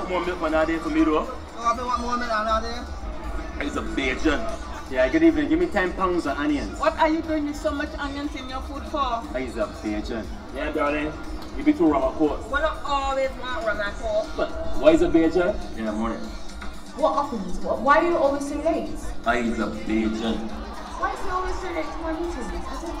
put more milk on that there for me though. Oh, I want more milk on that there. It's a Bajan. Yeah, good evening. Give me 10 pounds of onions. What are you doing with so much onions in your food for? It's a Bajan. Yeah, darling. You be too rum and coke. Well, I always want rum and coke. Why is a Bajan? In the morning. What happens? Why are you always so late? I a Bajan. Why is he always so late to my meetings? I don't.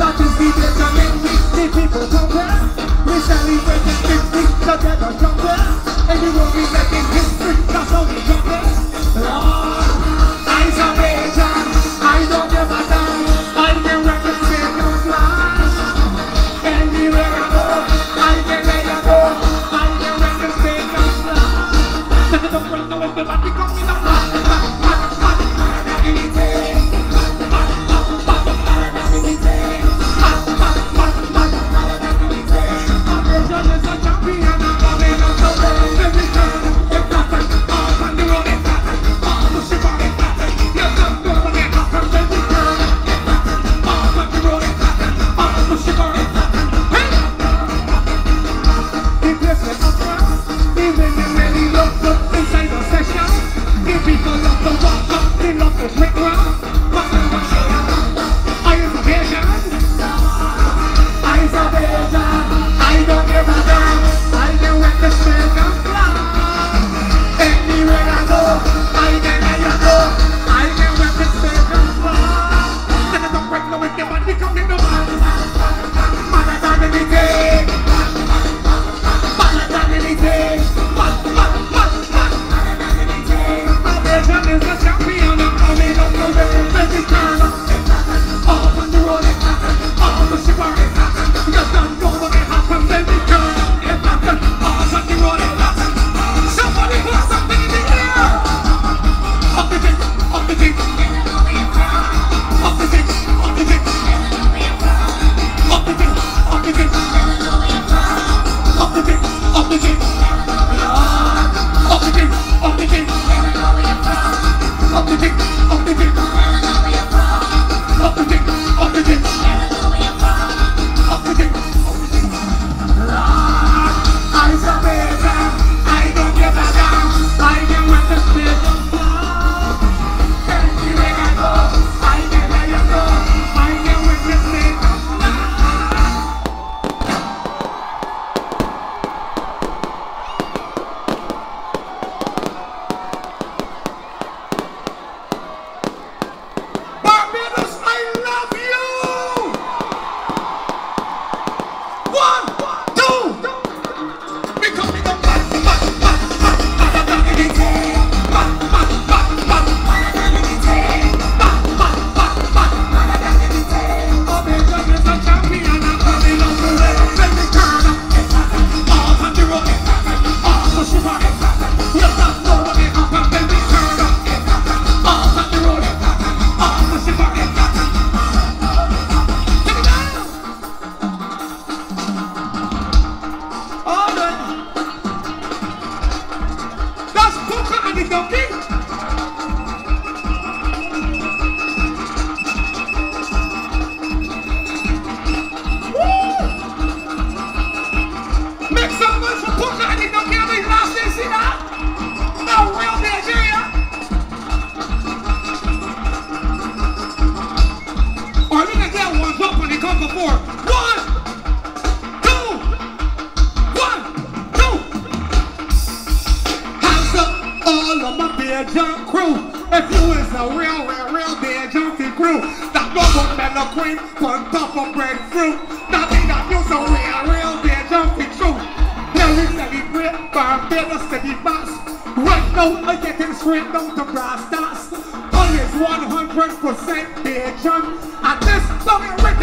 That is the determinant The people come there We shall be breaking 50 Together come there And you won't be making no, we can't, we can't, we crew. If you is a real, real, real big jumpy crew, that double mellow queen on top of breadfruit. That mean that you's a real, real big junkie crew. Now we celebrate Barbados city boss. Right now, I getting straight down to brass stars. Always 100% big jump. And this, don't